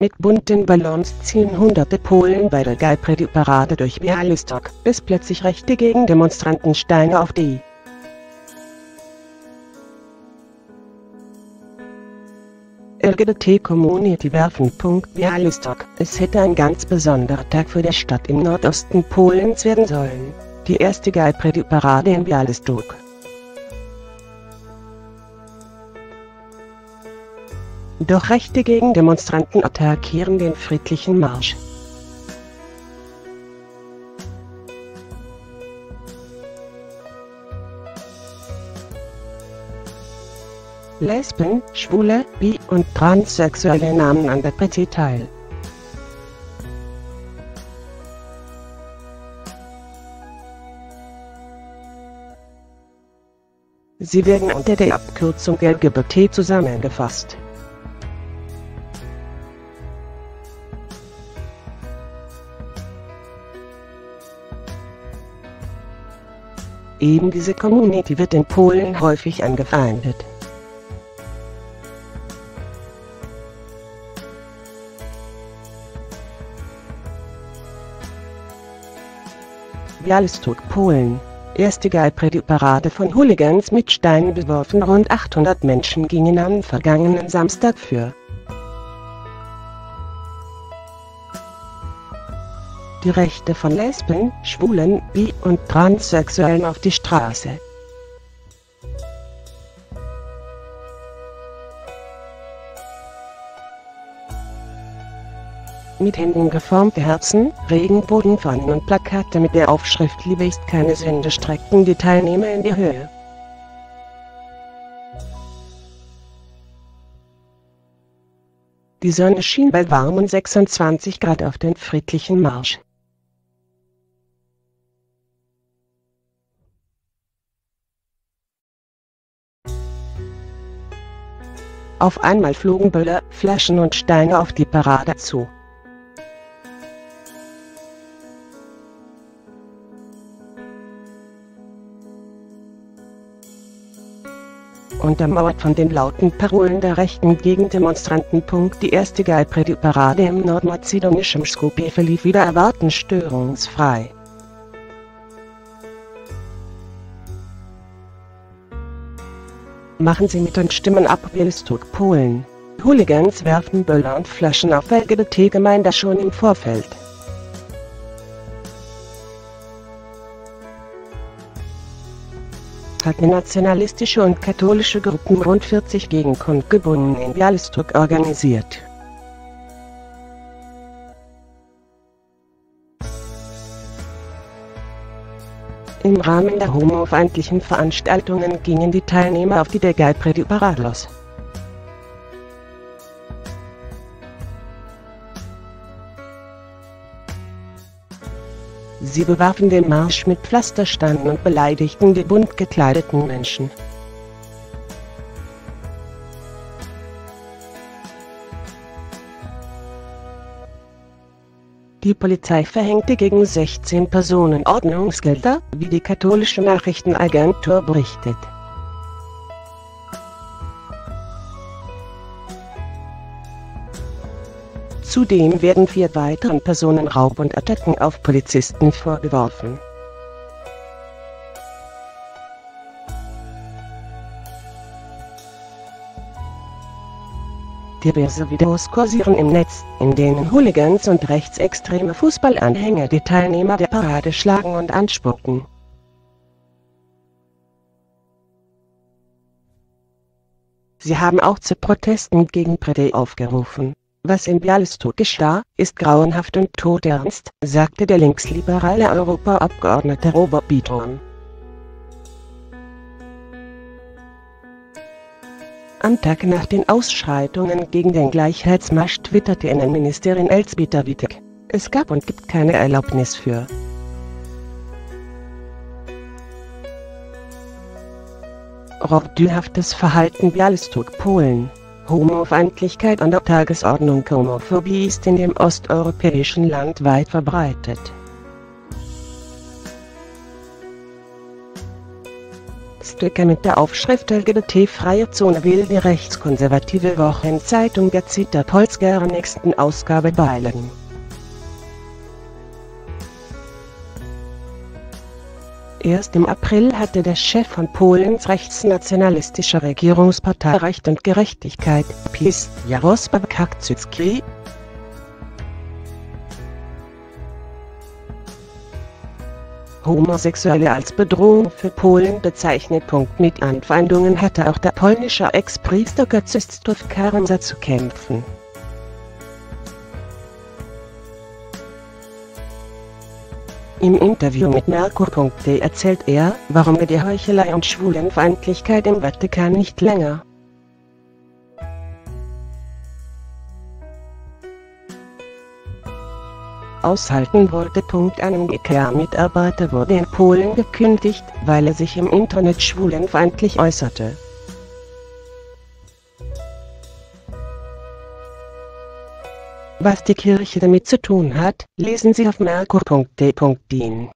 Mit bunten Ballons ziehen hunderte Polen bei der Gay-Parade durch Bialystok, bis plötzlich rechte Gegendemonstranten Steine auf die LGBT-Community werfen. Bialystok. Es hätte ein ganz besonderer Tag für die Stadt im Nordosten Polens werden sollen. Die erste Gay-Parade in Bialystok. Doch rechte Gegendemonstranten attackieren den friedlichen Marsch. Lesben, Schwule, Bi- und Transsexuelle nahmen an der Party teil. Sie werden unter der Abkürzung LGBT zusammengefasst. Eben diese Community wird in Polen häufig angefeindet. Bialystok, Polen. Erste Gay-Parade von Hooligans mit Steinen beworfen. Rund 800 Menschen gingen am vergangenen Samstag für die Rechte von Lesben, Schwulen, Bi- und Transsexuellen auf die Straße. Mit Händen geformte Herzen, Regenbogenfahnen und Plakate mit der Aufschrift Liebe ist keine Sünde streckten die Teilnehmer in die Höhe. Die Sonne schien bei warmen 26 Grad auf den friedlichen Marsch. Auf einmal flogen Böller, Flaschen und Steine auf die Parade zu. Untermauert von den lauten Parolen der rechten Gegendemonstranten. Die erste Gay-Parade im nordmazedonischen Skopje verlief wieder erwarten störungsfrei. Machen Sie mit und stimmen ab Bielystok, Polen. Hooligans werfen Böller und Flaschen auf LGBT-Gemeinde schon im Vorfeld. hatten nationalistische und katholische Gruppen rund 40 Gegenkundgebungen in Bialystok organisiert. Im Rahmen der homofeindlichen Veranstaltungen gingen die Teilnehmer auf die Degay-Parade los. Sie bewarfen den Marsch mit Pflastersteinen und beleidigten die bunt gekleideten Menschen. Die Polizei verhängte gegen 16 Personen Ordnungsgelder, wie die katholische Nachrichtenagentur berichtet. Zudem werden vier weiteren Personen Raub und Attacken auf Polizisten vorgeworfen. Diverse Videos kursieren im Netz, in denen Hooligans und rechtsextreme Fußballanhänger die Teilnehmer der Parade schlagen und anspucken. Sie haben auch zu Protesten gegen Prede aufgerufen. Was in Bialystok geschah, ist grauenhaft und todernst, sagte der linksliberale Europaabgeordnete Robert Biedron. Am Tag nach den Ausschreitungen gegen den Gleichheitsmarsch twitterte Innenministerin Elsbita Wittek. Es gab und gibt keine Erlaubnis für Rordühaftes Verhalten Bialystok Polen Homofeindlichkeit an der Tagesordnung Homophobie ist in dem osteuropäischen Land weit verbreitet. Sticker mit der Aufschrift LGBT-freie Zone will die rechtskonservative Wochenzeitung Gazeta Polska ihrer nächsten Ausgabe beilen. Erst im April hatte der Chef von Polens rechtsnationalistischer Regierungspartei Recht und Gerechtigkeit, PiS, Jarosław Kaczyński, Homosexuelle als Bedrohung für Polen bezeichnet. Mit Anfeindungen hatte auch der polnische Ex-Priester Krzysztof Karenza zu kämpfen. Im Interview mit Merkur.de erzählt er, warum er die Heuchelei und Schwulenfeindlichkeit im Vatikan nicht länger aushalten wollte. Ein IKEA-Mitarbeiter wurde in Polen gekündigt, weil er sich im Internet schwulenfeindlich äußerte. Was die Kirche damit zu tun hat, lesen Sie auf merkur.de.